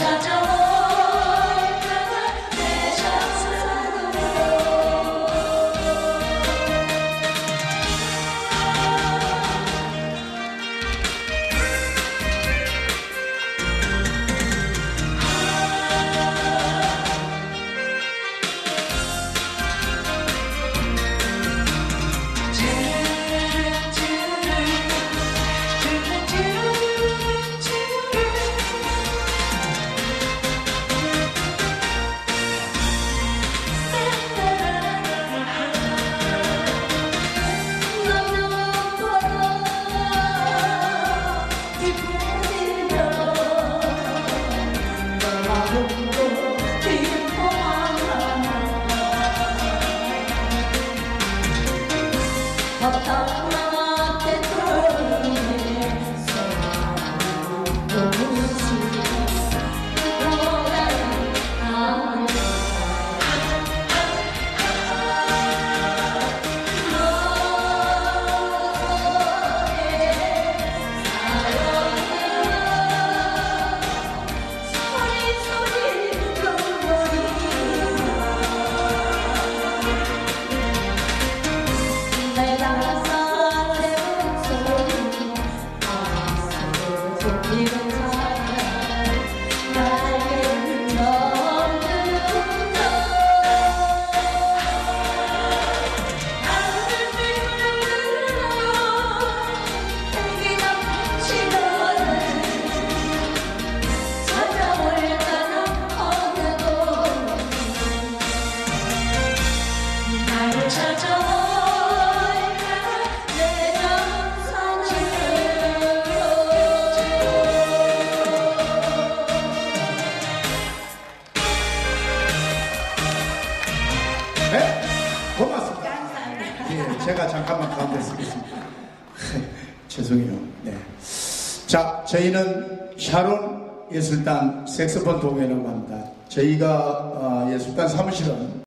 찾아 나한테 돌리네 소문시 가 네, 고맙습니다. 예, 제가 잠깐만 가운데 쓰겠습니다. 죄송해요. 네. 자, 저희는 샤론 예술단 색소폰 동호회라고 합니다. 저희가 어, 예술단 사무실은